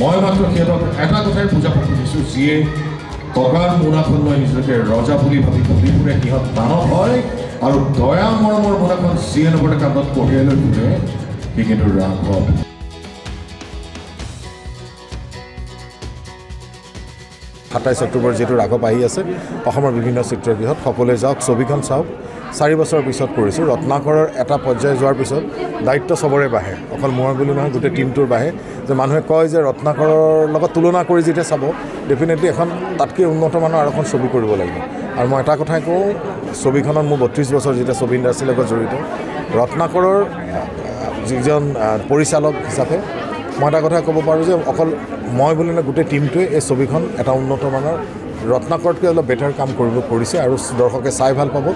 মই মাত্ৰ সিহঁতক এটা কথাই বুজাব খুজিছোঁ যিয়ে ককাৰ মোনাখন লৈ নিজকে ৰজা বুলি ভাবি ঘূৰি ফুৰে সিহঁত দানৱ হয় আৰু দয়া মৰমৰ মোনাখন যিয়ে নপৰে কান্ধত কঢ়িয়াই লৈ ফুৰে সি কিন্তু ৰাঘৱ। সাতাইছ অক্টোবৰ যিহেতু ৰাঘৱ আহি আছে অসমৰ বিভিন্ন চিত্ৰগৃহত সকলোৱে যাওক ছবিখন চাওক। চাৰি বছৰৰ পিছত কৰিছোঁ। ৰত্নাকৰৰ এটা পৰ্যায় যোৱাৰ পিছত দায়িত্ব চবৰে বাঢ়ে। অকল মোৰ বুলি নহয় গোটেই টীমটোৰ বাঢ়ে। যে মানুহে কয় যে ৰত্নাকৰৰ লগত তুলনা কৰি যেতিয়া চাব ডেফিনেটলি এখন তাতকৈ উন্নত মানৰ আৰু এখন ছবি কৰিব লাগিব। আৰু মই এটা কথাই কওঁ ছবিখনত মোৰ বত্ৰিছ বছৰ যেতিয়া ছবি ইণ্ডাষ্ট্ৰীৰ লগত জড়িত ৰত্নাকৰৰ যিজন পৰিচালক হিচাপে মই এটা কথা ক'ব পাৰোঁ যে অকল মই বুলি নহয় গোটেই টীমটোৱে এই ছবিখন এটা উন্নত মানৰ ৰত্নাকৰতকৈ অলপ বেটাৰ কাম কৰিব কৰিছে আৰু দৰ্শকে চাই ভাল পাব।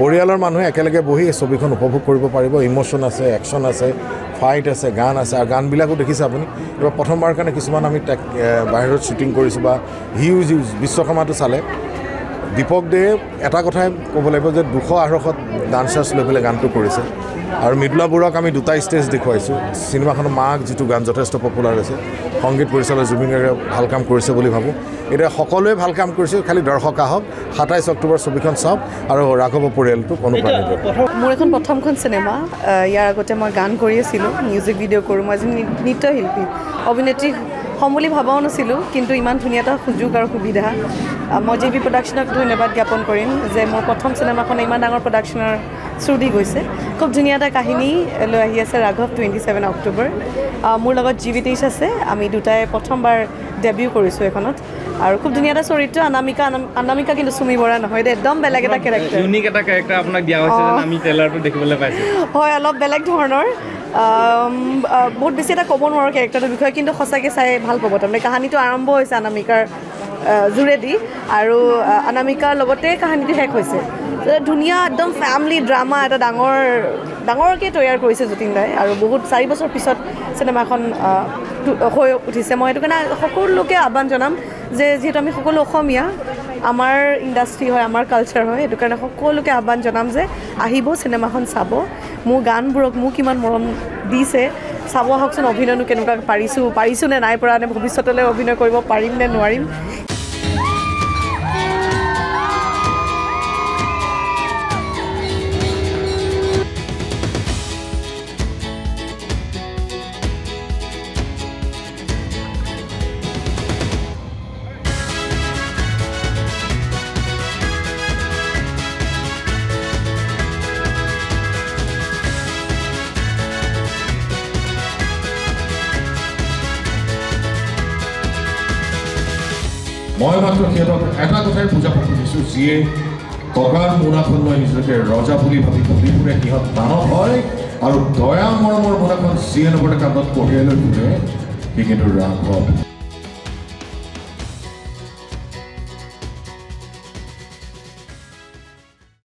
পৰিয়ালৰ মানুহে একেলগে বহি এই ছবিখন উপভোগ কৰিব পাৰিব। ইম'শ্যন আছে একশ্যন আছে ফাইট আছে গান আছে। আৰু গানবিলাকো দেখিছে আপুনি। এইবাৰ প্ৰথমবাৰৰ কাৰণে কিছুমান আমি বাহিৰত শ্বুটিং কৰিছোঁ বা হিউজ হিউজ বিশ্বকৰ্মাটো চালে। দীপক দে এটা কথাই ক'ব লাগিব যে দুশ আঢ়ৈশত ডান্সাৰ্ছ লৈ পেলাই গানটো কৰিছে। আৰু মৃদুলা বৰুৱাক আমি দুটা ষ্টেজ দেখুৱাইছোঁ। চিনেমাখনৰ মাক যিটো গান যথেষ্ট পপুলাৰ হৈছে সংগীত পৰিচালক জুবিন গাৰ্গে ভাল কাম কৰিছে বুলি ভাবোঁ। এতিয়া সকলোৱে ভাল কাম কৰিছে খালি দৰ্শক আহক সাতাইছ অক্টোবৰ ছবিখন চাওক আৰু ৰাঘৱ পৰিয়ালটোক অনুপ্ৰাণিত। মোৰ এখন প্ৰথমখন চিনেমা। ইয়াৰ আগতে মই গান কৰি আছিলোঁ মিউজিক ভিডিঅ' কৰোঁ। মই এজন নৃত্যশিল্পী। অভিনেত্ৰী হ'ম বুলি ভবাও নাছিলোঁ কিন্তু ইমান ধুনীয়া এটা সুযোগ আৰু সুবিধা। মই জে বি প্ৰডাকশ্যনক ধন্যবাদ জ্ঞাপন কৰিম যে মোৰ প্ৰথম চিনেমাখনে ইমান ডাঙৰ প্ৰডাকশ্যনৰ থ্ৰু দি গৈছে। খুব ধুনীয়া এটা কাহিনী লৈ আহি আছে ৰাঘৱ টুৱেণ্টি ছেভেন অক্টোবৰ মোৰ লগত জি বি তেইছ আছে আমি দুটাই প্ৰথমবাৰ ডেবিউ কৰিছোঁ এইখনত আৰু খুব ধুনীয়া এটা চৰিত্ৰ অনামিকা অনাম- অনামিকা কিন্তু চুমি বৰা নহয় দেই একদম বেলেগ এটা কেৰেক্টাৰ ইউনিক এটা কেৰেক্টাৰ আপোনাক দিয়া হৈছে যেন আমি ট্ৰেইলাৰটো দেখিবলৈ পাইছোঁ। হয় অলপ বেলেগ ধৰণৰ। বহুত বেছি এটা ক'ব নোৱাৰোঁ কেৰেক্টাৰটোৰ বিষয়ে কিন্তু সঁচাকৈ চাই ভাল পাব। তাৰমানে কাহিনীটো আৰম্ভ হৈছে অনামিকাৰ জোৰেদি আৰু অনামিকাৰ লগতে কাহিনীটো শেষ হৈছে। ধুনীয়া একদম ফেমিলি ড্ৰামা এটা ডাঙৰ ডাঙৰকৈ তৈয়াৰ কৰিছে যতীন দাই আৰু বহুত চাৰি বছৰ পিছত চিনেমাখন হৈ উঠিছে। মই সেইটো কাৰণে সকলোকে আহ্বান জনাম যে যিহেতু আমি সকলো অসমীয়া আমাৰ ইণ্ডাষ্ট্ৰি হয় আমাৰ কালচাৰ হয় সেইটো কাৰণে সকলোকে আহ্বান জনাম যে আহিব চিনেমাখন চাব। মোৰ গানবোৰক মোক কিমান মৰম দিছে। চাব আহকচোন অভিনয়নো কেনেকুৱা পাৰিছোঁ পাৰিছোঁ নে নাই পৰা নে ভৱিষ্যতলৈ অভিনয় কৰিব পাৰিম নে নোৱাৰিম। মই মাত্ৰ সিহঁতক এটা কথাই বুজাব খুজিছোঁ যিয়ে ককাৰ মোনাখন লৈ নিজকে ৰজা বুলি ভাবি ঘূৰি ফুৰে সিহঁত দানৱ হয় আৰু দয়া মৰমৰ মোনাখন যিয়ে নপৰে কান্ধত কঢ়িয়াই লৈ ফুৰে সি কিন্তু ৰাঘৱ।